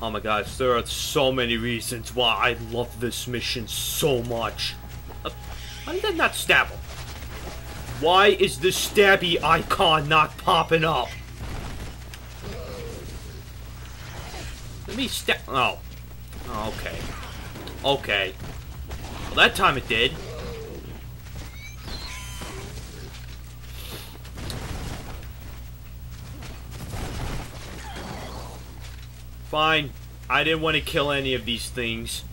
Oh my gosh, there are so many reasons why I love this mission so much. Uh, why did that not stab him? Why is the stabby icon not popping up? Let me stab- oh. oh. Okay. Okay. Well, that time it did. Fine. I didn't want to kill any of these things.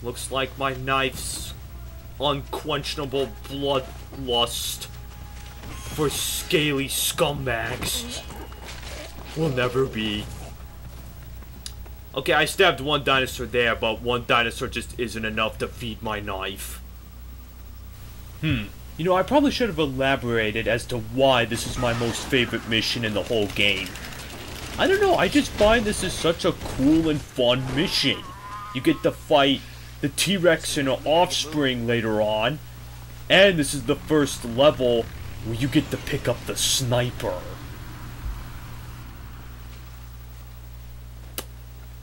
Looks like my knife's unquenchable bloodlust for scaly scumbags will never be. Okay, I stabbed one dinosaur there, but one dinosaur just isn't enough to feed my knife. Hmm. You know, I probably should have elaborated as to why this is my most favorite mission in the whole game. I don't know, I just find this is such a cool and fun mission. You get to fight the T-Rex and her offspring later on, and this is the first level where you get to pick up the sniper.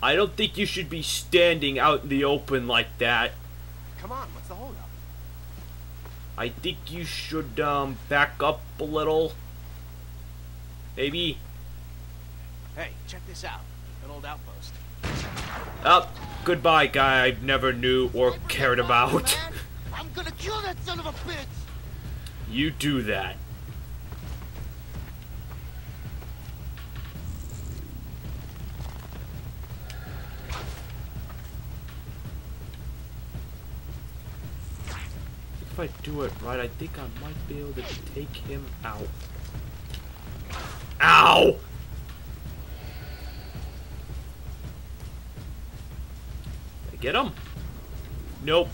I don't think you should be standing out in the open like that. Come on, what's the holdup? I think you should um back up a little. Maybe. Hey, check this out. An old outpost. Oh, goodbye, guy I never knew or cared about. I'm gonna kill that son of a bitch! You do that. If I do it right, I think I might be able to take him out. Ow! Did I get him? Nope.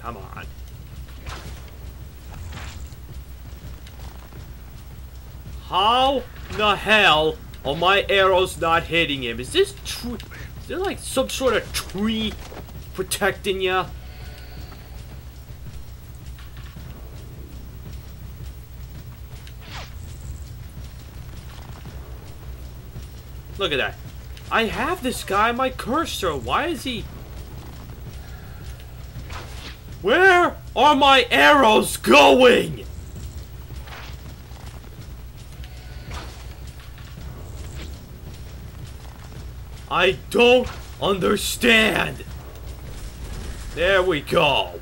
Come on. How the hell are my arrows not hitting him? Is this tree? Is there like some sort of tree protecting ya? Look at that. I have this guy my cursor. Why is he... Where are my arrows going? I don't understand. There we go.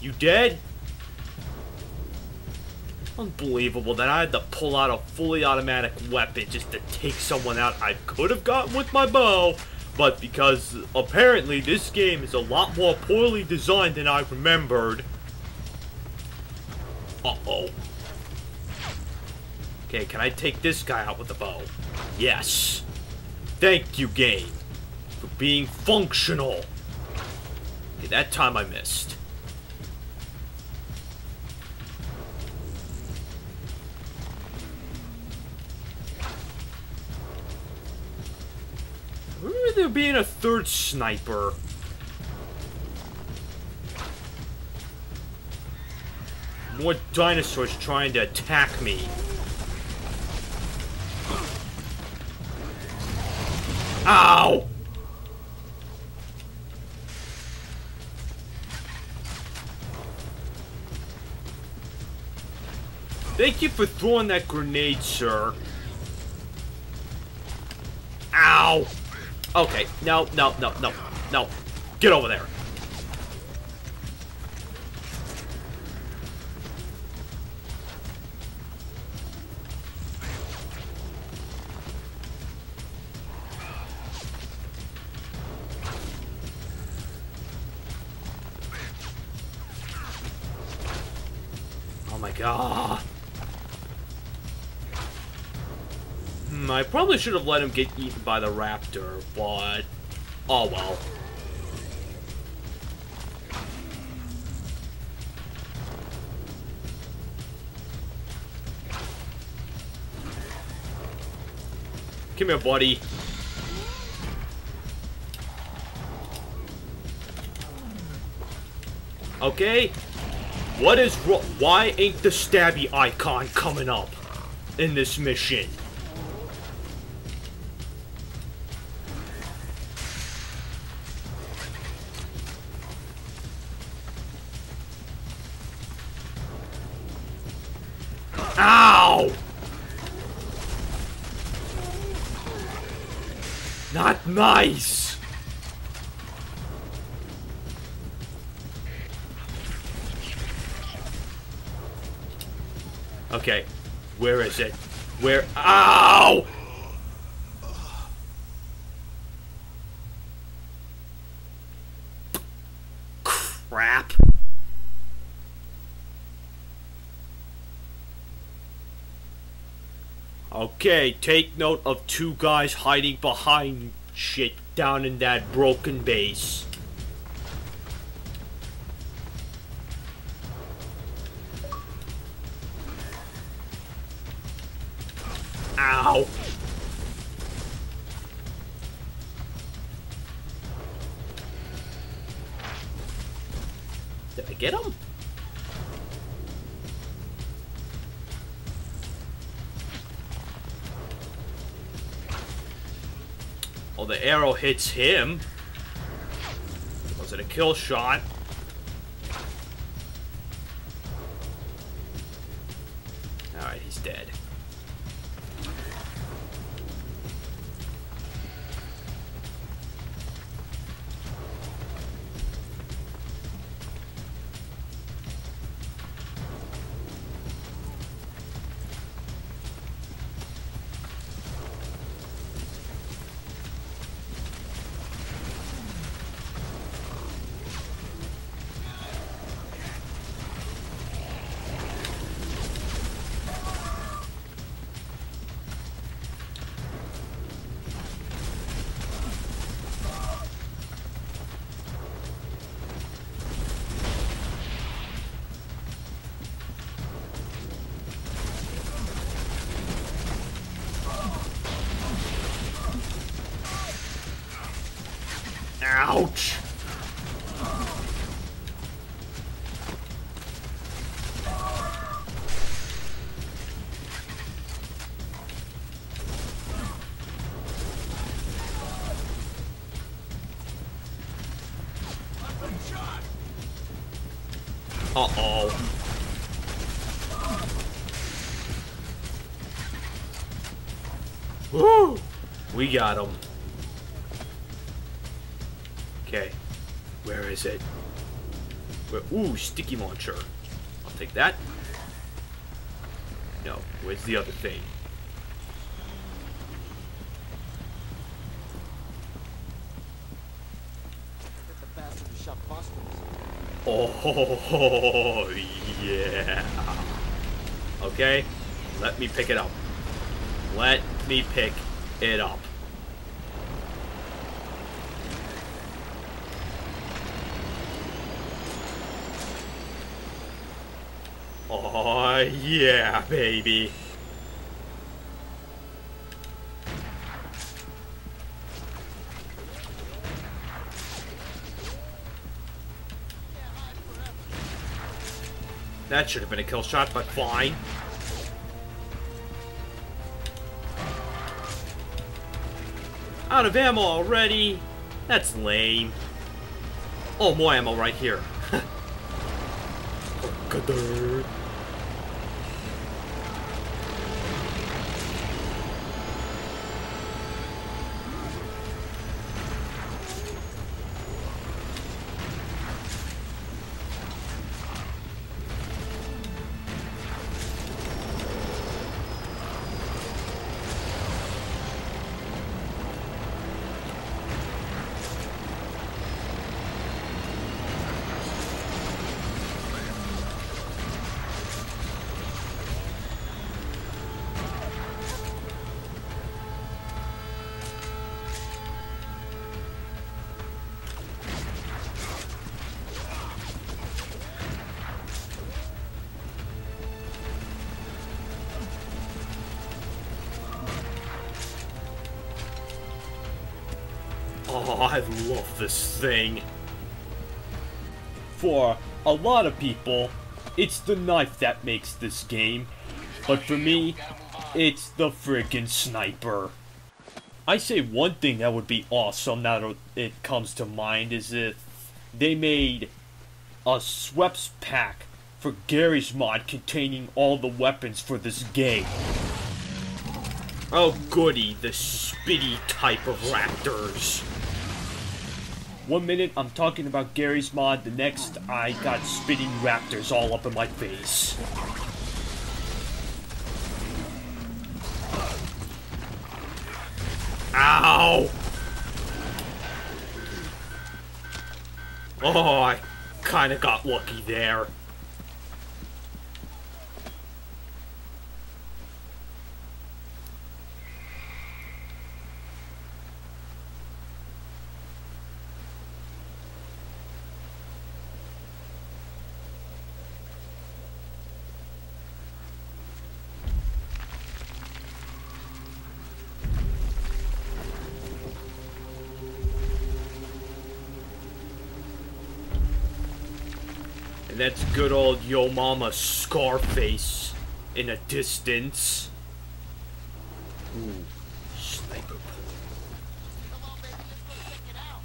You dead? Unbelievable that I had to pull out a fully automatic weapon just to take someone out I could have gotten with my bow, but because apparently this game is a lot more poorly designed than I remembered. Uh-oh. Okay, can I take this guy out with a bow? Yes. Thank you, game, for being functional. Okay, that time I missed. Being a third sniper. More dinosaurs trying to attack me. Ow! Thank you for throwing that grenade, sir. Ow! Okay, no, no, no, no, no. Get over there. Probably should have let him get eaten by the raptor, but... Oh well. Come here, buddy. Okay. What is wrong? Why ain't the stabby icon coming up? in this mission. Nice! Okay, where is it? Where? Ow! Crap. Okay, take note of two guys hiding behind shit down in that broken base. Ow! Did I get him? Hits him. Was it a kill shot? Ouch! Uh-oh. We got him. It? Where, ooh, sticky launcher. I'll take that. No, where's the other thing? Get the bastard who shot Hoskins. Oh, yeah. Okay, let me pick it up. Let me pick it up. Oh, yeah, baby. That should have been a kill shot, but fine. Out of ammo already? That's lame. Oh, more ammo right here. Oh, I love this thing. For a lot of people, it's the knife that makes this game. But for me, It's the freaking sniper. I say one thing that would be awesome now that it comes to mind is if they made a sweps pack for Garry's Mod containing all the weapons for this game. Oh goody, the spitty type of raptors. One minute I'm talking about Garry's Mod, the next I got spinning raptors all up in my face. Ow! Oh, I kinda got lucky there. That's good old Yo Mama Scarface in a distance. Ooh, sniper pool. Come on, baby, let's go check it out.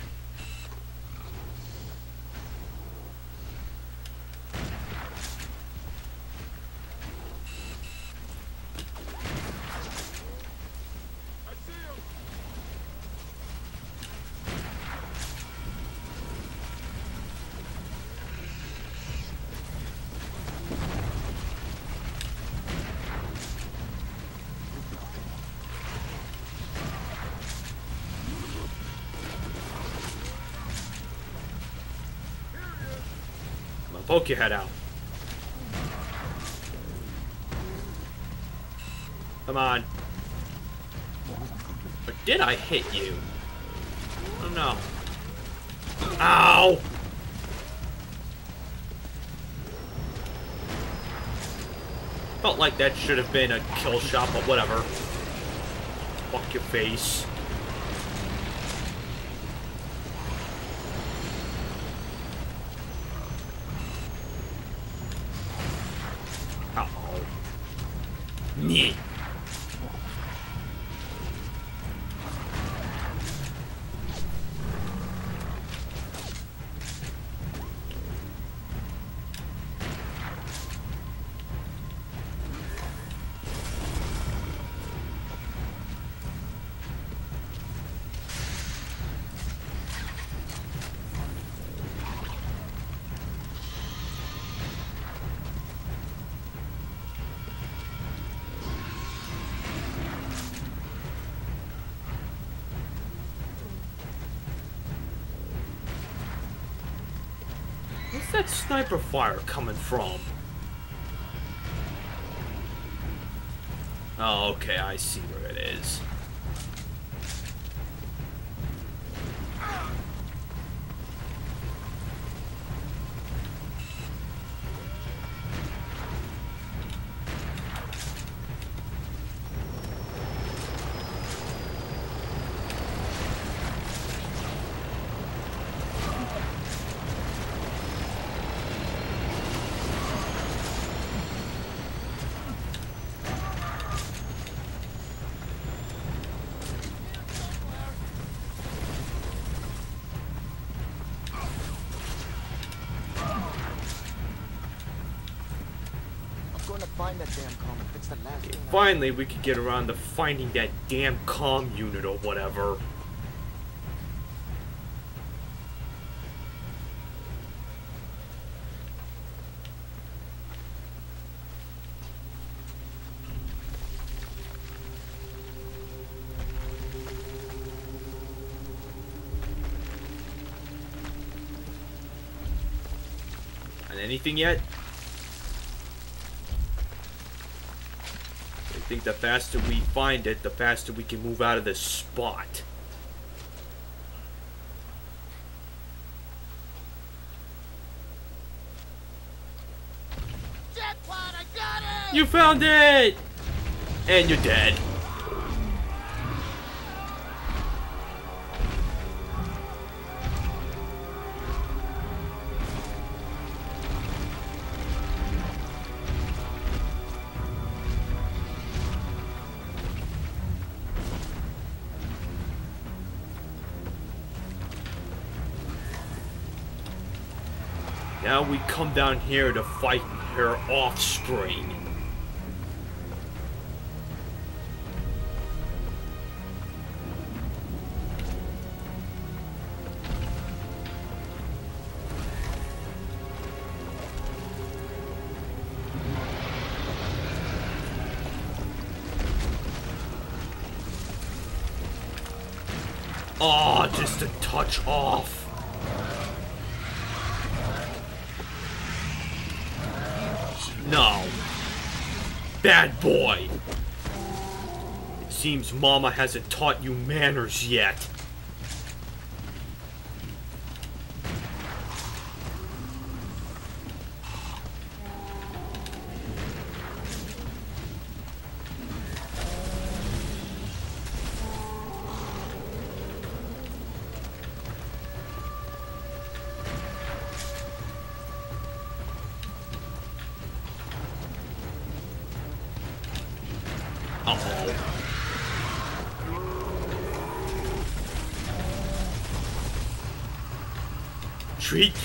Come on, poke your head out. Come on. Did I hit you? Oh no. Ow! Felt like that should have been a kill shot, but whatever. Fuck your face. 你。That sniper fire coming from? Oh, okay, I see where it is. Finally, we could get around to finding that damn comm unit or whatever. And anything yet? Think the faster we find it, the faster we can move out of this spot. Jackpot, I got it! You found it! And you're dead. Now we come down here to fight her offspring. Oh, just a touch off. Bad boy. It seems Mama hasn't taught you manners yet.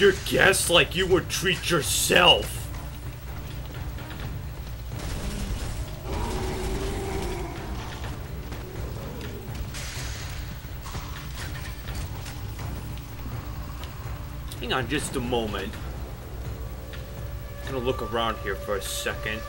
Your guests like you would treat yourself. Hang on just a moment. I'm gonna look around here for a second.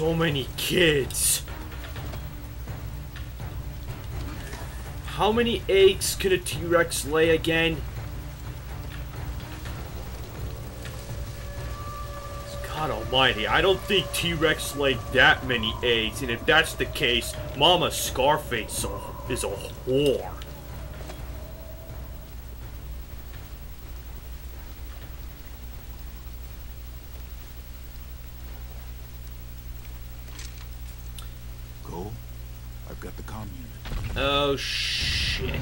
So many kids. How many eggs can a T-Rex lay again? God almighty, I don't think T-Rex laid that many eggs, and if that's the case, Mama Scarface is a whore. Go. I've got the comm unit. Oh shit.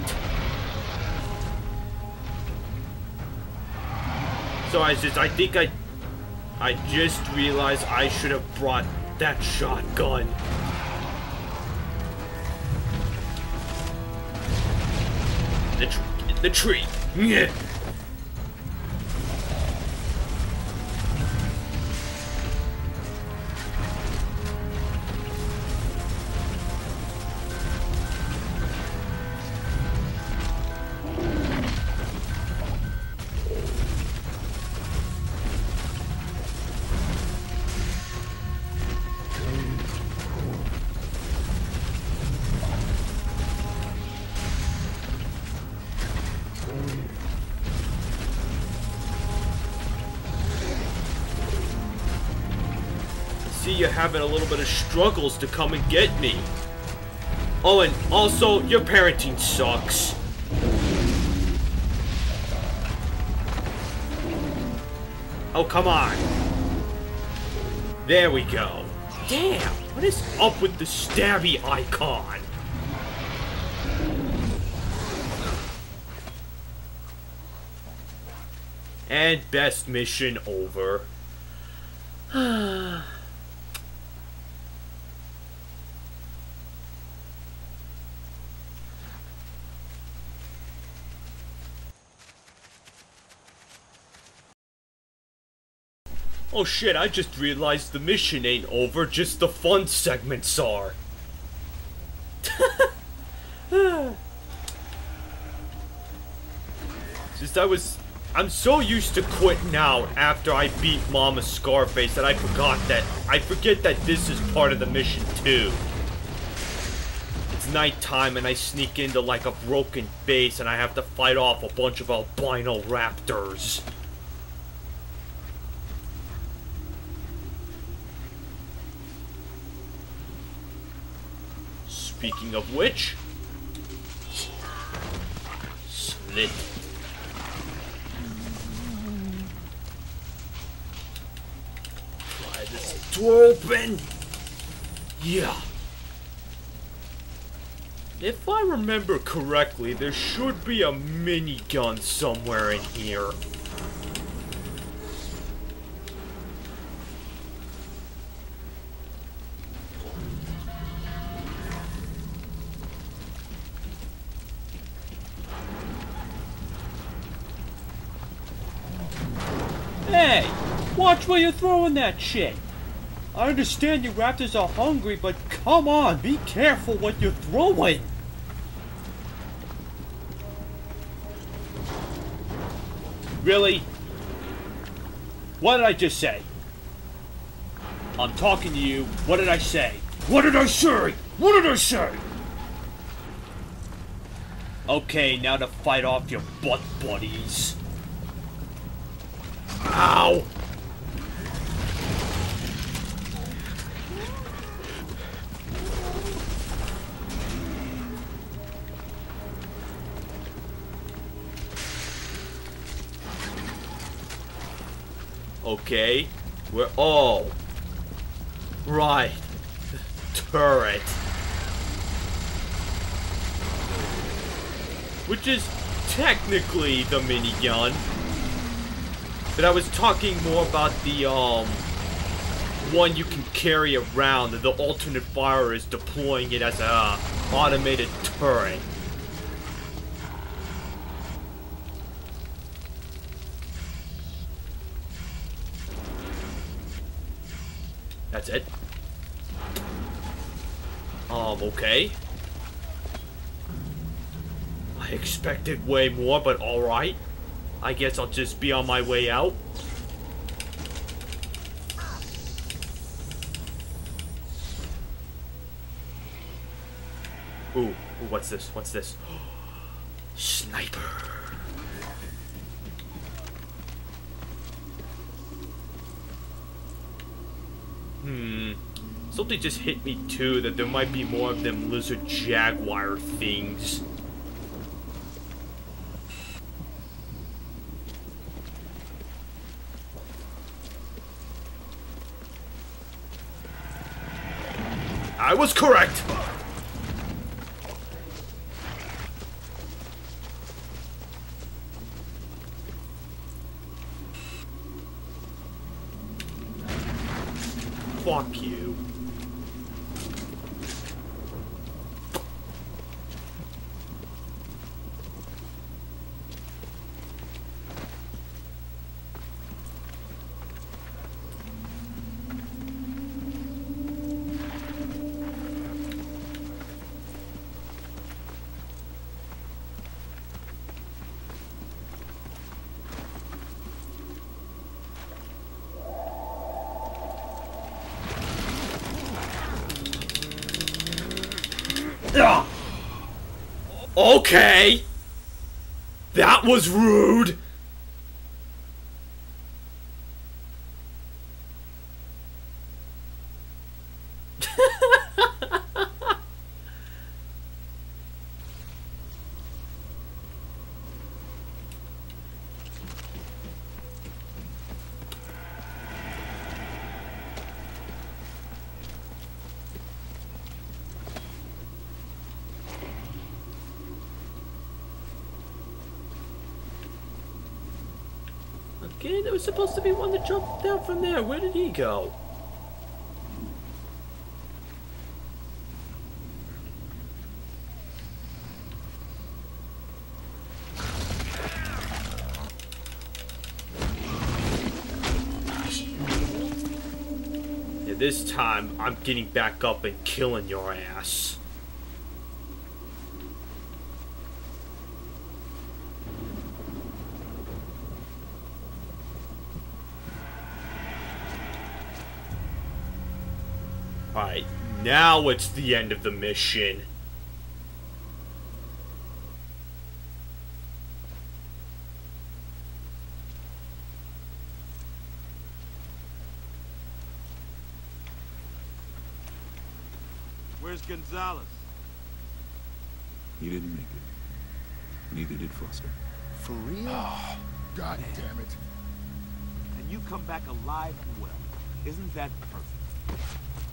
So I just I think I I just realized I should have brought that shotgun. The tree. The tree. Yeah. See you having a little bit of struggles to come and get me. Oh, and also, your parenting sucks. Oh, come on. There we go. Damn, what is up with the stabby icon? And best mission over. Oh shit, I just realized the mission ain't over, just the fun segments are. just I was I'm so used to quitting out after I beat Mama Scarface that I forgot that I forget that this is part of the mission too. It's nighttime and I sneak into like a broken base and I have to fight off a bunch of albino raptors. Speaking of which, slit. Pry this door open. Yeah. If I remember correctly, there should be a minigun somewhere in here. Throwing that shit! I understand you raptors are hungry, but come on, be careful what you're throwing! Really? What did I just say? I'm talking to you. What did I say? What did I say? What did I say? Okay, now to fight off your butt buddies. Ow! Okay, we're all right. Turret, which is technically the minigun. But I was talking more about the, um, one you can carry around. The alternate fire is deploying it as a automated turret. That's it. Um, okay. I expected way more, but alright. I guess I'll just be on my way out. Ooh, ooh what's this? What's this? Sniper. Hmm. Something just hit me too that there might be more of them lizard jaguar things. I was correct. Fuck you. Okay. That was rude. Okay, there was supposed to be one that jumped down from there. Where did he go? This time I'm getting back up and killing your ass. Alright, now it's the end of the mission. Where's Gonzalez? He didn't make it. Neither did Foster. For real? Ah, God damn it. And you come back alive and well. Isn't that perfect?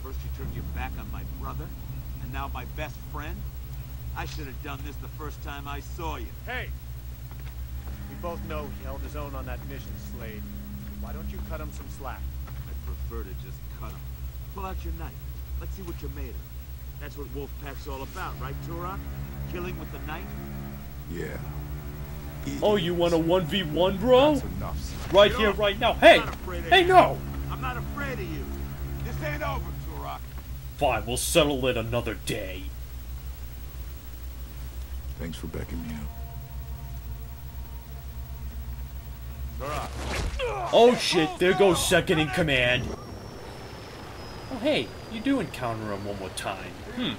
First you turned your back on my brother, and now my best friend? I should have done this the first time I saw you. Hey! We both know he held his own on that mission, Slade. Why don't you cut him some slack? I prefer to just cut him. Pull out your knife. Let's see what you're made of. That's what Wolfpack's all about, right, Turok? Killing with the knife? Yeah. Oh, you want a 1v1, bro? That's enough. son. Right Get here, right now. Hey! I'm not afraid of Hey, no! I'm not afraid of you. This ain't over, Turok. Fine, we'll settle it another day. Thanks for backing me up. Turok. Oh shit, there goes second in command. Oh hey, you do encounter him one more time. Hmm.